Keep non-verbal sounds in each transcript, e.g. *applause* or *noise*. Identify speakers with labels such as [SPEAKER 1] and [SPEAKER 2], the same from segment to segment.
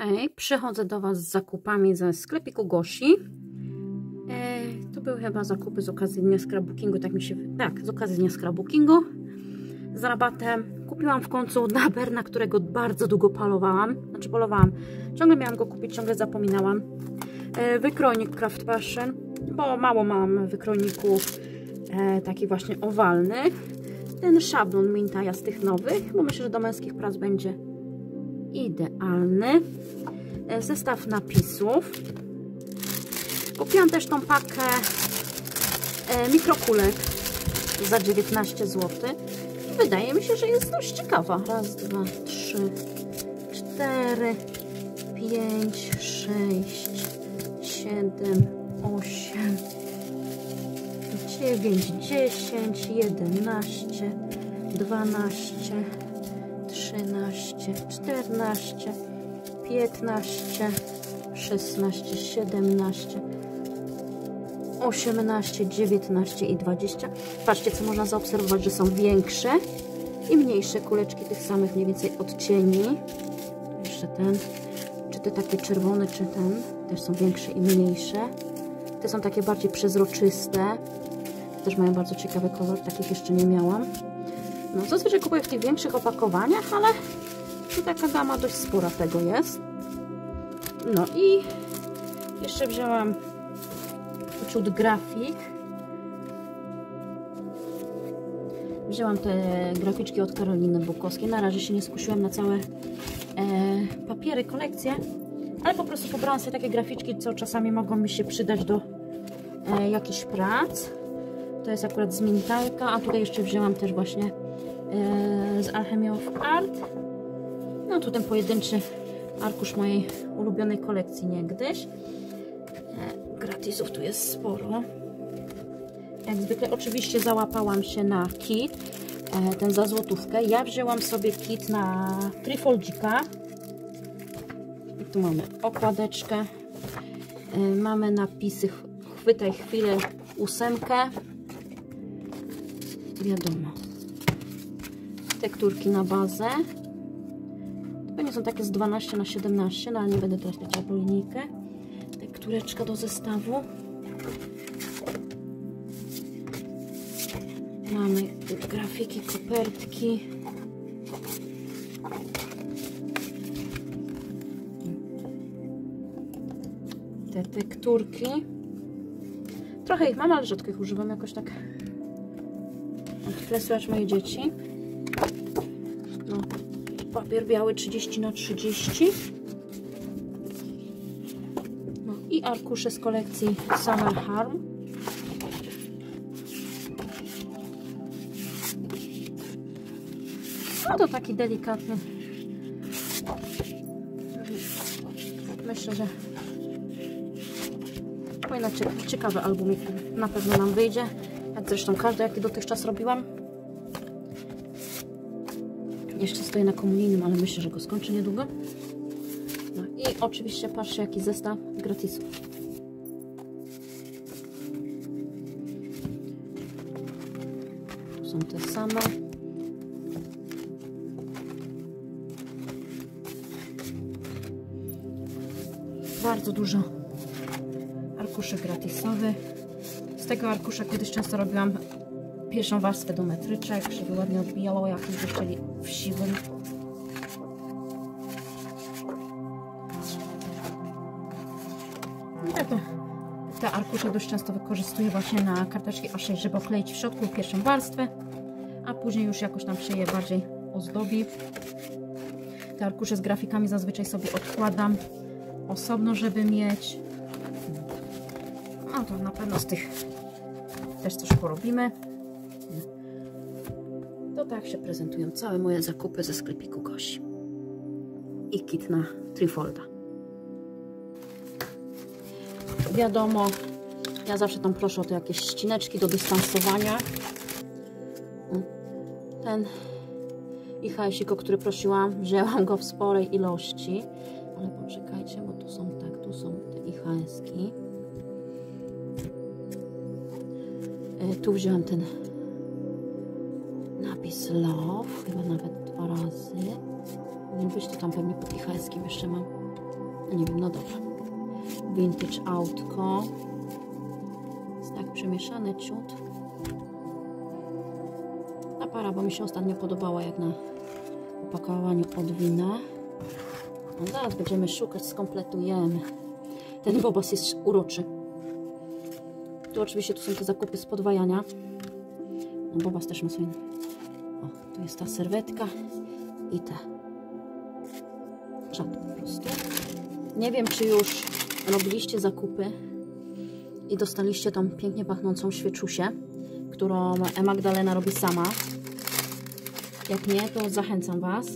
[SPEAKER 1] Hej, przychodzę do Was z zakupami ze sklepiku Gosi. E, to były chyba zakupy z okazji dnia scrapbookingu, tak mi się... Tak, z okazji dnia scrapbookingu. Z rabatem. Kupiłam w końcu naber, na którego bardzo długo palowałam. Znaczy polowałam. Ciągle miałam go kupić, ciągle zapominałam. E, wykrojnik Craft Passion, bo mało mam wykrojników e, takich właśnie owalnych. Ten szablon Mintaja z tych nowych, bo myślę, że do męskich prac będzie idealny. E, zestaw napisów. Kupiłam też tą pakę e, mikrokulek za 19 zł. Wydaje mi się, że jest dość ciekawa. Raz, dwa, trzy, cztery, pięć, sześć, siedem, osiem, dziewięć, dziesięć, jedenaście, dwanaście, trzynaście, czternaście, piętnaście, szesnaście, siedemnaście, osiemnaście, dziewiętnaście i dwadzieścia. Patrzcie, co można zaobserwować, że są większe i mniejsze kuleczki tych samych mniej więcej odcieni. Jeszcze ten, czy te takie czerwone, czy ten, też są większe i mniejsze. Te są takie bardziej przezroczyste. Też mają bardzo ciekawy kolor, takich jeszcze nie miałam. No, zazwyczaj kupuję w tych większych opakowaniach, ale taka gama dość spora tego jest. No i jeszcze wzięłam ciut grafik. Wzięłam te graficzki od Karoliny Bukowskiej. Na razie się nie skusiłam na całe e, papiery, kolekcje, ale po prostu pobrałam sobie takie graficzki, co czasami mogą mi się przydać do e, jakichś prac. To jest akurat z Mintalka, a tutaj jeszcze wzięłam też właśnie z Alchemy of Art. No tu ten pojedynczy arkusz mojej ulubionej kolekcji niegdyś. E, gratisów tu jest sporo. Jak zwykle oczywiście załapałam się na kit, e, ten za złotówkę. Ja wzięłam sobie kit na trifoldzika. I tu mamy okładeczkę. E, mamy napisy chwytaj chwilę ósemkę. Wiadomo. Tekturki na bazę. To nie są takie z 12 na 17, no ale nie będę teraz leciała po linijkę. Tektureczka do zestawu. Mamy grafiki, kopertki. Te tekturki. Trochę ich mam, ale rzadko ich używam jakoś tak. Flesłacz moje dzieci. Papier biały 30 na 30 no i arkusze z kolekcji Summer Harm. No to taki delikatny. Myślę, że fajny, ciekawy albumik na pewno nam wyjdzie. Jak zresztą każdy jaki dotychczas robiłam jeszcze stoję na komunijnym, ale myślę, że go skończę niedługo. No i oczywiście patrzcie, jaki zestaw gratisów. Są te same. Bardzo dużo arkuszy gratisowych. Z tego arkusza kiedyś często robiłam pierwszą warstwę do metryczek, żeby ładnie odbijało, jak już chcieli w siwym. Ja to, te arkusze dość często wykorzystuję właśnie na karteczki A6, żeby okleić w środku pierwszą warstwę, a później już jakoś tam się je bardziej ozdobi. Te arkusze z grafikami zazwyczaj sobie odkładam osobno, żeby mieć. No to na pewno z tych też coś porobimy. Tak się prezentują całe moje zakupy ze sklepiku Gosi. I kit na trifolda. Wiadomo, ja zawsze tam proszę o te jakieś ścineczki do dystansowania. Ten IHS-ik, o który prosiłam, wzięłam go w sporej ilości. Ale poczekajcie, bo tu są tak, tu są te IHS-ki. E, tu wziąłem ten love, chyba nawet dwa razy. Nie być to tam pewnie pod IHS-kiem jeszcze mam Nie wiem, no dobra. Vintage autko. Jest tak przemieszany ciut. Ta para, bo mi się ostatnio podobała, jak na opakowaniu od wina. No zaraz będziemy szukać, skompletujemy. Ten bobos jest uroczy. Tu oczywiście tu są te zakupy z podwajania. No bobas też ma swoje... Jest ta serwetka i ta. Żart po prostu. Nie wiem, czy już robiliście zakupy i dostaliście tą pięknie pachnącą świeczusię, którą Magdalena robi sama. Jak nie, to zachęcam Was.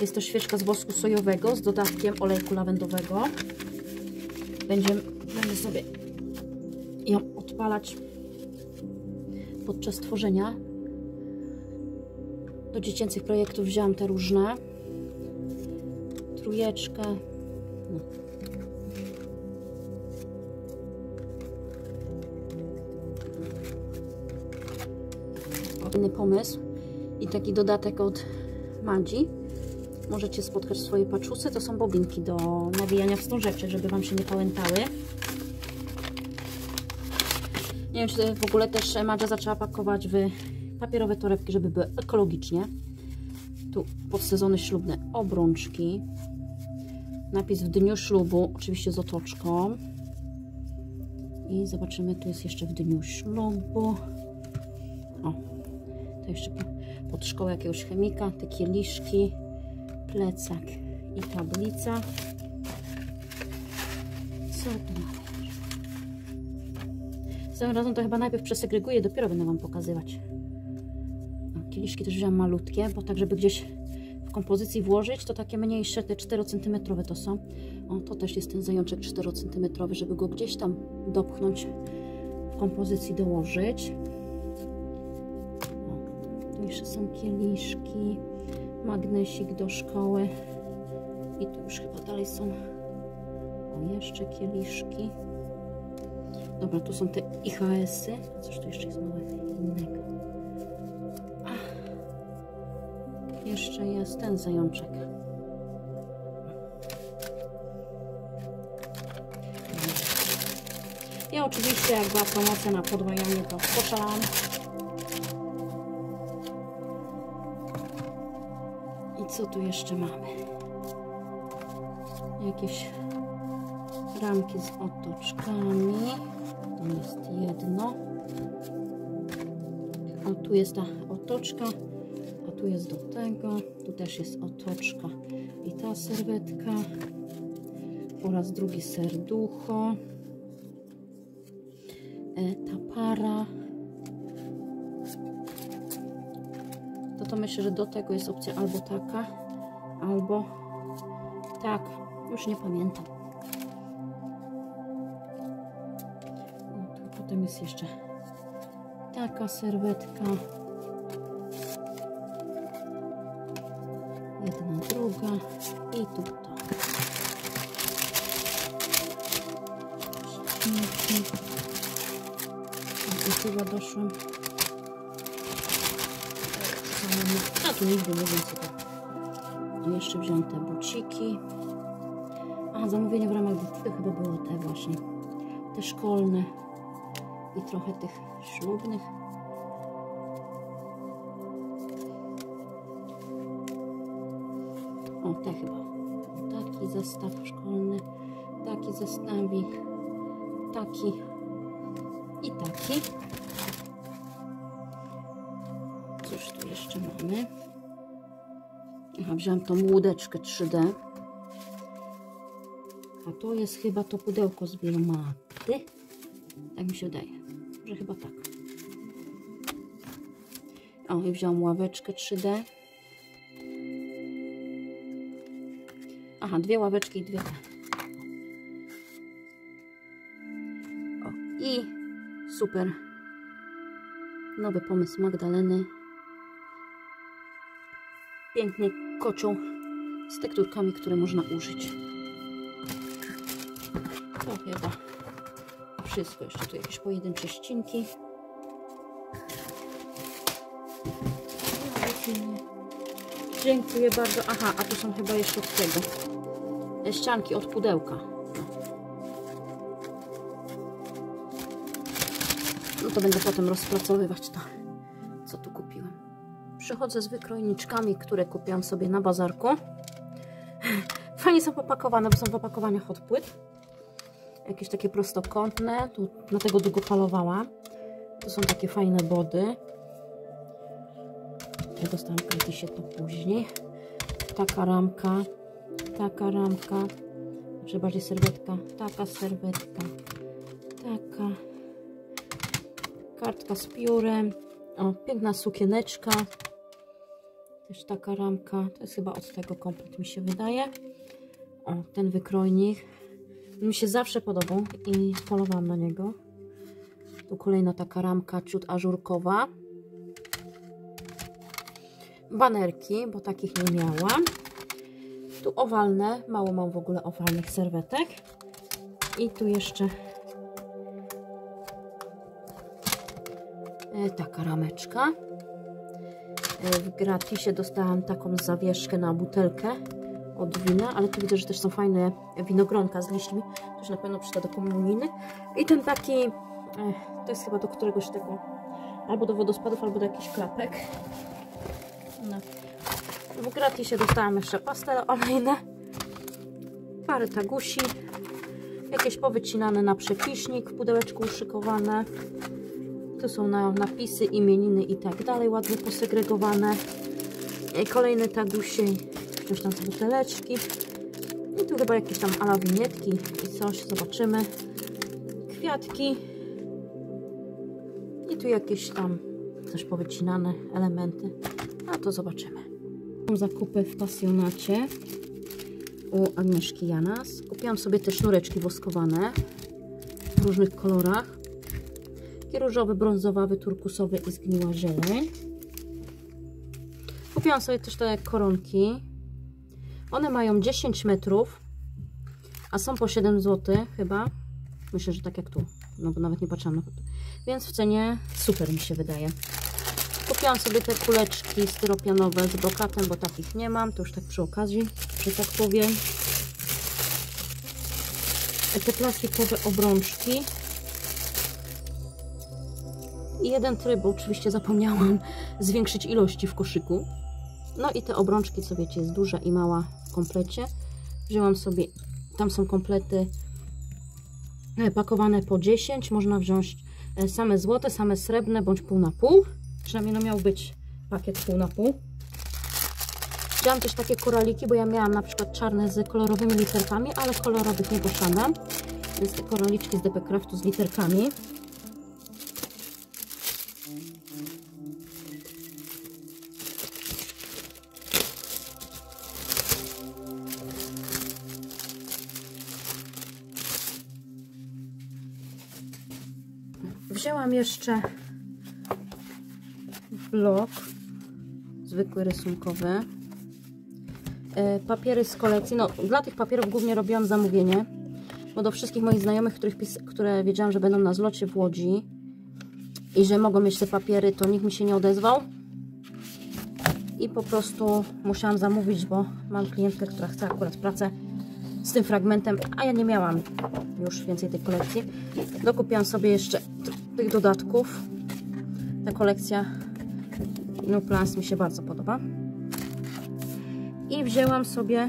[SPEAKER 1] Jest to świeczka z wosku sojowego z dodatkiem olejku lawendowego. Będziemy, będę sobie ją odpalać podczas tworzenia. Do dziecięcych projektów wzięłam te różne. Trójeczkę. No. Inny pomysł i taki dodatek od Madzi. Możecie spotkać swoje paczusy. To są bobinki do nawijania wstążeczek, żeby Wam się nie pałętały. Nie wiem, czy w ogóle też Madzia zaczęła pakować w papierowe torebki, żeby były ekologicznie. Tu podsezony ślubne obrączki. Napis w dniu ślubu, oczywiście z otoczką. I zobaczymy, tu jest jeszcze w dniu ślubu. O, to jeszcze pod szkołę jakiegoś chemika, te kieliszki, plecak i tablica. Co tu mamy? Z tym razem to chyba najpierw przesegreguję, dopiero będę Wam pokazywać. Kieliszki też wziąłem malutkie, bo tak, żeby gdzieś w kompozycji włożyć, to takie mniejsze, te 4 cm to są. O, to też jest ten zajączek 4 cm, żeby go gdzieś tam dopchnąć w kompozycji dołożyć. O, tu jeszcze są kieliszki, magnesik do szkoły i tu już chyba dalej są o, jeszcze kieliszki. Dobra, tu są te IHS-y. Coś tu jeszcze jest małego innego. Jeszcze jest ten zajączek. Ja oczywiście jak była promocja na podwajanie to poszalałam. I co tu jeszcze mamy? Jakieś ramki z otoczkami. To jest jedno. O, tu jest ta otoczka, a tu jest do tego. Tu też jest otoczka i ta serwetka. Oraz drugi serducho. E, ta para. To to myślę, że do tego jest opcja albo taka, albo tak. Już nie pamiętam. Potem jest jeszcze taka serwetka. Jedna, druga i tu to. I chyba doszłam. A tu nigdy nie wiem co. Jeszcze wziąłem te buciki. A zamówienie w ramach chyba było te właśnie. Te szkolne i trochę tych ślubnych. Te chyba. Taki zestaw szkolny, taki zestawik, taki i taki. Cóż tu jeszcze mamy? Aha, wziąłem tą łódeczkę 3D. A to jest chyba to pudełko z biomaty. Tak mi się wydaje że chyba tak. O, i wziąłem ławeczkę 3D. Aha, dwie ławeczki i dwie. O, i super. Nowy pomysł Magdaleny. Piękny kocioł z tekturkami, które można użyć. To chyba wszystko. Jeszcze tu jakieś pojedyncze ścinki. Dziękuję bardzo. Aha, a tu są chyba jeszcze od tego. Ścianki od pudełka. No to będę potem rozpracowywać to, co tu kupiłam. Przychodzę z wykrojniczkami, które kupiłam sobie na bazarku. *laughs* Fajnie są popakowane, bo są w opakowaniach od płyt. Jakieś takie prostokątne, tu dlatego długo falowałam. To są takie fajne body. Ja dostałam się to później. Taka ramka, taka ramka, bardziej serwetka, taka serwetka, taka. Kartka z piórem, o, piękna sukieneczka, też taka ramka, to jest chyba od tego komplet mi się wydaje, o, ten wykrojnik, mi się zawsze podobał i polowałam na niego, tu kolejna taka ramka ciut ażurkowa, banerki, bo takich nie miałam, tu owalne, mało mam w ogóle owalnych serwetek. I tu jeszcze e, taka rameczka. E, w gratisie dostałam taką zawieszkę na butelkę od wina, ale tu widzę, że też są fajne winogronka z liśćmi. To się na pewno przyda do komuniny. I ten taki, e, to jest chyba do któregoś tego, albo do wodospadów, albo do jakichś klapek. No. W gratisie dostałam jeszcze pastele olejne, parę tagusi, jakieś powycinane na przepiśnik, pudełeczku uszykowane. Tu są na, napisy, imieniny i tak dalej, ładnie posegregowane. I kolejne tagusie, jakieś tam buteleczki. I tu chyba jakieś tam ala winietki i coś, zobaczymy. Kwiatki. I tu jakieś tam też powycinane elementy. A to zobaczymy zakupy w pasjonacie u Agnieszki Janas. Kupiłam sobie te sznureczki woskowane w różnych kolorach. Taki różowy, brązowawy, turkusowy i zgniła zieleń. Kupiłam sobie też te koronki. One mają 10 metrów, a są po 7 zł chyba. Myślę, że tak jak tu, no bo nawet nie patrzyłam na to. Więc w cenie super mi się wydaje. Kupiłam sobie te kuleczki styropianowe z brokatem, bo takich nie mam. To już tak przy okazji, że tak powiem. Te plastikowe obrączki. I jeden tryb, bo oczywiście zapomniałam *laughs* zwiększyć ilości w koszyku. No i te obrączki, co wiecie, jest duża i mała w komplecie. Wzięłam sobie, tam są komplety e, pakowane po 10. Można wziąć e, same złote, same srebrne, bądź pół na pół. Przynajmniej no miał być pakiet pół na pół. Wziąłam też takie koraliki, bo ja miałam na przykład czarne z kolorowymi literkami, ale kolorowych nie posiadam. Więc te koraliczki z DP Craftu z literkami. Wzięłam jeszcze blok zwykły rysunkowy e, papiery z kolekcji, no dla tych papierów głównie robiłam zamówienie bo do wszystkich moich znajomych, których które wiedziałam, że będą na zlocie w Łodzi i że mogą mieć te papiery, to nikt mi się nie odezwał i po prostu musiałam zamówić, bo mam klientkę, która chce akurat pracę z tym fragmentem, a ja nie miałam już więcej tej kolekcji. Dokupiłam sobie jeszcze tych dodatków. Ta kolekcja no Plans mi się bardzo podoba. I wzięłam sobie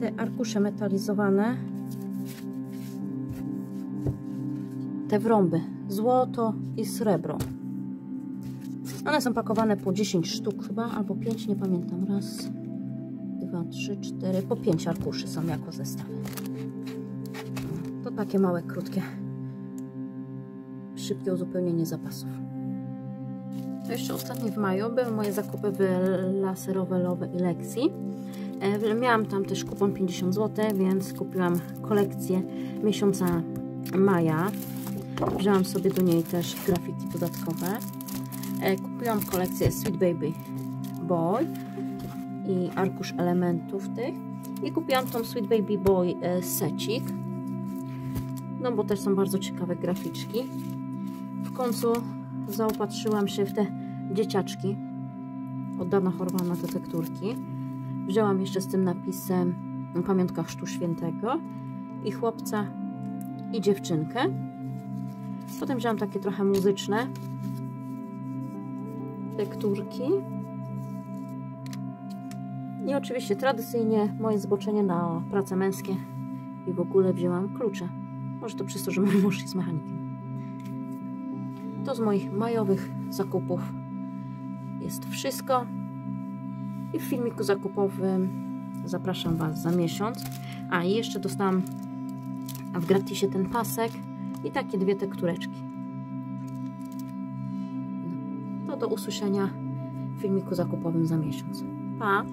[SPEAKER 1] te arkusze metalizowane. Te wrąby. Złoto i srebro. One są pakowane po 10 sztuk chyba, albo 5, nie pamiętam. Raz, dwa, trzy, cztery, po 5 arkuszy są jako zestaw. To takie małe, krótkie szybkie uzupełnienie zapasów. To jeszcze ostatni w maju były moje zakupy w Love i Lexi. E, miałam tam też kupon 50 zł, więc kupiłam kolekcję miesiąca maja. Wzięłam sobie do niej też grafiki dodatkowe. E, kupiłam kolekcję Sweet Baby Boy i arkusz elementów tych. I kupiłam tą Sweet Baby Boy e, secik. No bo też są bardzo ciekawe graficzki w końcu zaopatrzyłam się w te dzieciaczki. Od dawna chorowałam na te tekturki. Wzięłam jeszcze z tym napisem Pamiątka Chrztu Świętego i chłopca i dziewczynkę. Potem wzięłam takie trochę muzyczne tekturki. I oczywiście tradycyjnie moje zboczenie na prace męskie i w ogóle wzięłam klucze. Może to przez to, że mój mąż jest mechanikiem. To z moich majowych zakupów jest wszystko. I w filmiku zakupowym zapraszam Was za miesiąc. A i jeszcze dostałam w gratisie ten pasek i takie dwie tektureczki. To do usłyszenia w filmiku zakupowym za miesiąc. Pa!